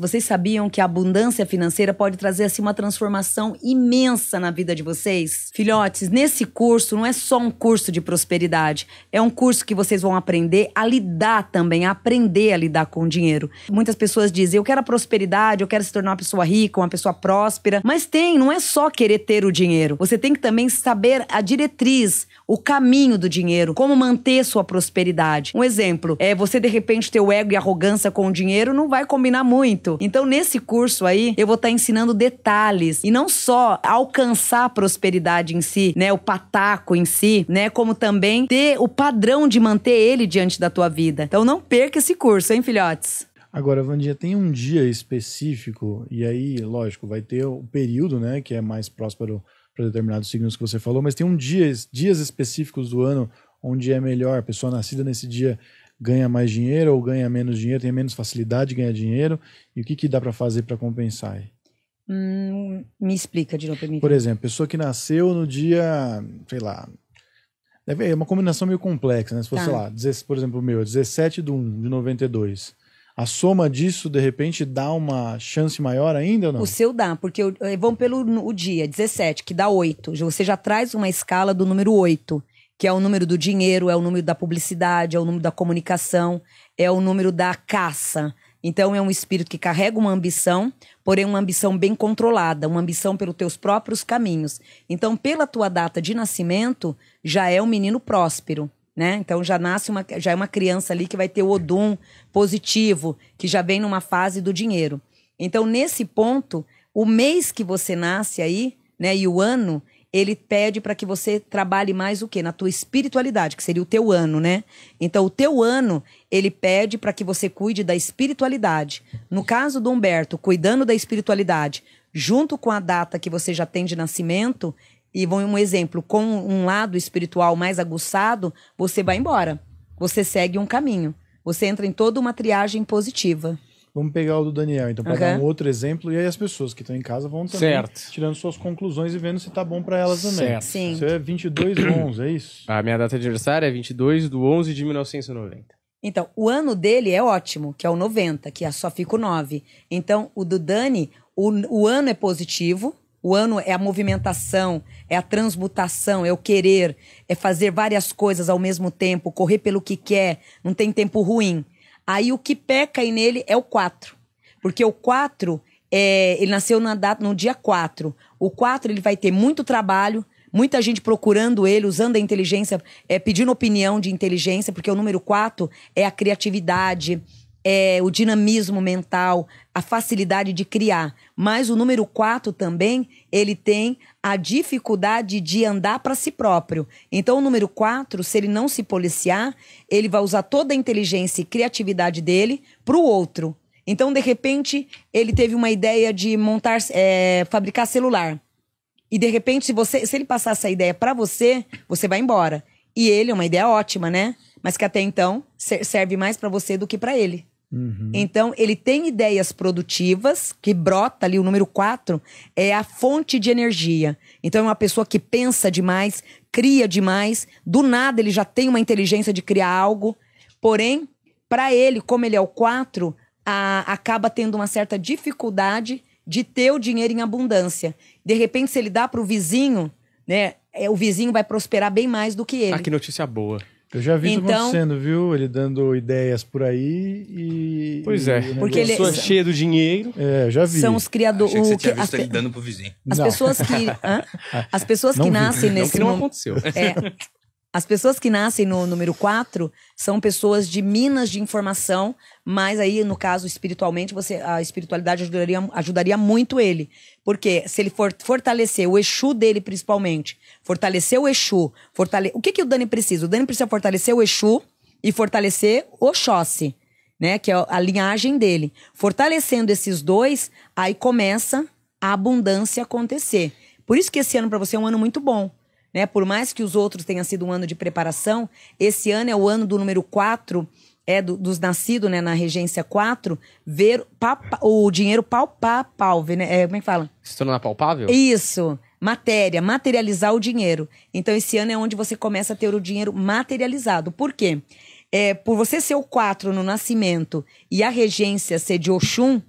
Vocês sabiam que a abundância financeira pode trazer assim uma transformação imensa na vida de vocês? Filhotes, nesse curso não é só um curso de prosperidade, é um curso que vocês vão aprender a lidar também, a aprender a lidar com o dinheiro. Muitas pessoas dizem: "Eu quero a prosperidade, eu quero se tornar uma pessoa rica, uma pessoa próspera", mas tem, não é só querer ter o dinheiro. Você tem que também saber a diretriz, o caminho do dinheiro, como manter sua prosperidade. Um exemplo, é você de repente ter o ego e arrogância com o dinheiro não vai combinar muito. Então, nesse curso aí, eu vou estar tá ensinando detalhes e não só alcançar a prosperidade em si, né, o pataco em si, né, como também ter o padrão de manter ele diante da tua vida. Então, não perca esse curso, hein, filhotes? Agora, Vandinha, tem um dia específico, e aí, lógico, vai ter o período, né, que é mais próspero para determinados signos que você falou, mas tem um dia, dias específicos do ano onde é melhor, a pessoa nascida nesse dia ganha mais dinheiro ou ganha menos dinheiro, tem menos facilidade de ganhar dinheiro? E o que, que dá para fazer para compensar aí? Hum, me explica de novo Por exemplo, pessoa que nasceu no dia, sei lá, é uma combinação meio complexa, né? Se fosse, tá. lá, por exemplo, o meu, 17 de 1 de 92. A soma disso, de repente, dá uma chance maior ainda ou não? O seu dá, porque vamos pelo o dia, 17, que dá 8. Você já traz uma escala do número 8 que é o número do dinheiro, é o número da publicidade, é o número da comunicação, é o número da caça. Então é um espírito que carrega uma ambição, porém uma ambição bem controlada, uma ambição pelos teus próprios caminhos. Então, pela tua data de nascimento, já é um menino próspero, né? Então já nasce uma já é uma criança ali que vai ter o odum positivo, que já vem numa fase do dinheiro. Então, nesse ponto, o mês que você nasce aí, né, e o ano, ele pede para que você trabalhe mais o quê? Na tua espiritualidade, que seria o teu ano, né? Então, o teu ano, ele pede para que você cuide da espiritualidade. No caso do Humberto, cuidando da espiritualidade, junto com a data que você já tem de nascimento, e um exemplo, com um lado espiritual mais aguçado, você vai embora. Você segue um caminho. Você entra em toda uma triagem positiva. Vamos pegar o do Daniel, então, para uhum. dar um outro exemplo. E aí as pessoas que estão em casa vão também certo. tirando suas conclusões e vendo se tá bom para elas também. Certo. Sim. Você é 22 do 11, é isso? A minha data de aniversário é 22 do 11 de 1990. Então, o ano dele é ótimo, que é o 90, que é só fica o 9. Então, o do Dani, o, o ano é positivo, o ano é a movimentação, é a transmutação, é o querer, é fazer várias coisas ao mesmo tempo, correr pelo que quer, não tem tempo ruim. Aí o que peca aí nele é o 4. Porque o 4, é, ele nasceu na data, no dia 4. O 4 ele vai ter muito trabalho, muita gente procurando ele, usando a inteligência, é, pedindo opinião de inteligência, porque o número 4 é a criatividade, é, o dinamismo mental, a facilidade de criar. Mas o número 4 também, ele tem a dificuldade de andar para si próprio. Então, o número 4, se ele não se policiar, ele vai usar toda a inteligência e criatividade dele para o outro. Então, de repente, ele teve uma ideia de montar, é, fabricar celular. E de repente, se você, se ele passar essa ideia para você, você vai embora. E ele é uma ideia ótima, né? Mas que até então serve mais para você do que para ele. Uhum. Então, ele tem ideias produtivas, que brota ali, o número 4 é a fonte de energia. Então, é uma pessoa que pensa demais, cria demais, do nada ele já tem uma inteligência de criar algo. Porém, para ele, como ele é o 4, a, acaba tendo uma certa dificuldade de ter o dinheiro em abundância. De repente, se ele dá para o vizinho, né, é, o vizinho vai prosperar bem mais do que ele. Ah, que notícia boa. Eu já vi então, isso acontecendo, viu? Ele dando ideias por aí e. Pois é. E Porque ele pessoa cheia do dinheiro. É, já vi. São os criadores. Achei que você tinha visto as, ele dando pro vizinho. As não. pessoas que. as pessoas que nascem nesse. Não que não aconteceu. É, as pessoas que nascem no número 4 são pessoas de minas de informação, mas aí, no caso, espiritualmente, você a espiritualidade ajudaria, ajudaria muito ele. Porque se ele for fortalecer o Exu dele, principalmente, fortalecer o Exu, fortale... o que, que o Dani precisa? O Dani precisa fortalecer o Exu e fortalecer o Oxóssi, né? Que é a linhagem dele. Fortalecendo esses dois, aí começa a abundância acontecer. Por isso que esse ano para você é um ano muito bom né? Por mais que os outros tenham sido um ano de preparação, esse ano é o ano do número 4, é do, dos nascidos né, na regência 4, ver o dinheiro palpável, né? É, como é que fala? Se tornar palpável? Isso. Matéria, materializar o dinheiro. Então, esse ano é onde você começa a ter o dinheiro materializado. Por quê? É, por você ser o 4 no nascimento e a regência ser de Oxum,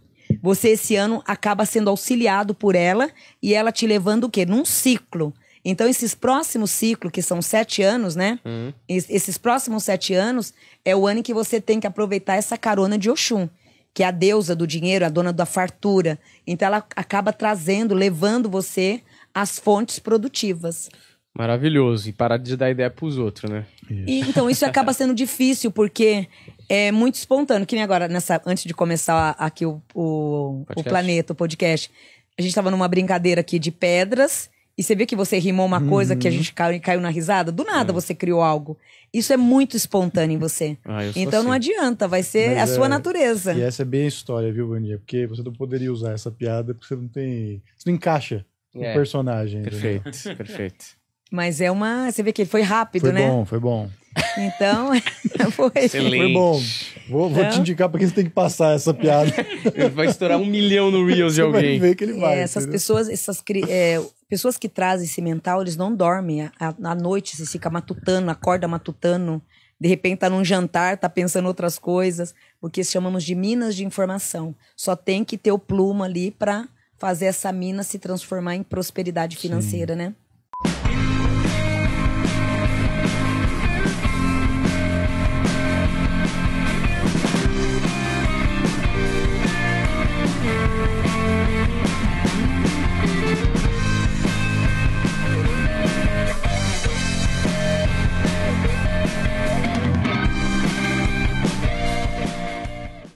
Você esse ano acaba sendo auxiliado por ela e ela te levando o quê? Num ciclo. Então, esses próximos ciclos, que são sete anos, né? Uhum. Es- Esses próximos sete anos é o ano em que você tem que aproveitar essa carona de Oxum, que é a deusa do dinheiro, a dona da fartura. Então, ela acaba trazendo, levando você às fontes produtivas. Maravilhoso. E parar de dar ideia pros outros, né? E, então, isso acaba sendo difícil, porque é muito espontâneo. Que nem agora, nessa, antes de começar aqui o, o, o. Planeta, o podcast, a gente tava numa brincadeira aqui de pedras. E você vê que você rimou uma coisa que a gente caiu, caiu na risada? Do nada você criou algo. Isso é muito espontâneo em você. Ah, Então não assim. adianta, vai ser Mas a sua é- natureza. E essa é bem a história, viu, Vandinha? Porque você não poderia usar essa piada porque você não tem. Você não encaixa no É. personagem. entendeu? Perfeito, perfeito. Mas é uma. Você vê que foi rápido, Foi né? bom, foi bom. Então, foi. Excelente. Foi bom. Vou, vou te Então- indicar pra quem você tem que passar essa piada. Ele vai estourar um milhão no Reels de Você vai alguém. ver que ele vai. É, essas entendeu? pessoas, essas cri- é, pessoas que trazem esse mental, eles não dormem. À, noite, você fica matutando, acorda matutando. De repente tá num jantar, tá pensando outras coisas. Porque chamamos de minas de informação. Só tem que ter o pluma ali para fazer essa mina se transformar em prosperidade financeira, né?